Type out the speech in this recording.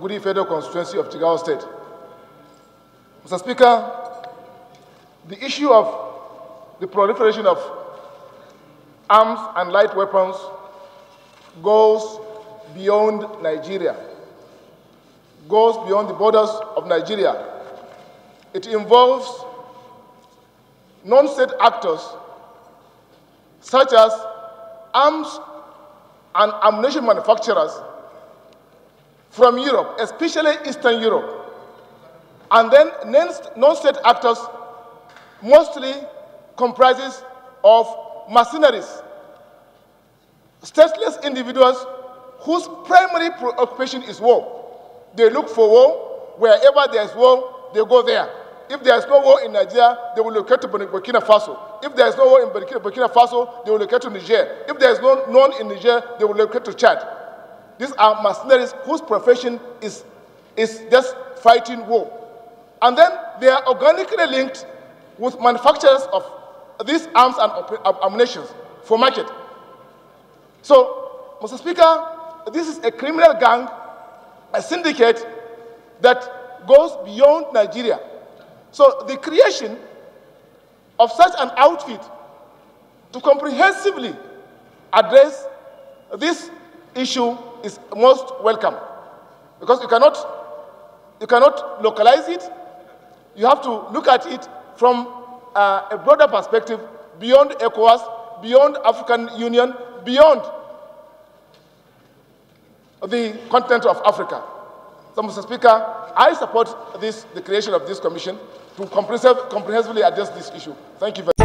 Guri Federal Constituency of State. Mr. Speaker, the issue of the proliferation of arms and light weapons goes beyond Nigeria, goes beyond the borders of Nigeria. It involves non-state actors such as arms and ammunition manufacturers from Europe, especially Eastern Europe, and then non-state actors mostly comprises of mercenaries, stateless individuals whose primary preoccupation is war. They look for war. Wherever there is war, they go there. If there is no war in Nigeria, they will locate to Burkina Faso. If there is no war in Burkina Faso, they will locate to Niger. If there is no none in Niger, they will locate to Chad. These are mercenaries whose profession is, is just fighting war. And then they are organically linked with manufacturers of these arms and ammunition for market. So, Mr. Speaker, this is a criminal gang, a syndicate that goes beyond Nigeria. So the creation of such an outfit to comprehensively address this issue is most welcome because you cannot, you cannot localize it. You have to look at it from uh, a broader perspective beyond ECOWAS, beyond African Union, beyond the continent of Africa. So, Mr. Speaker, I support this, the creation of this commission to comprehensively address this issue. Thank you very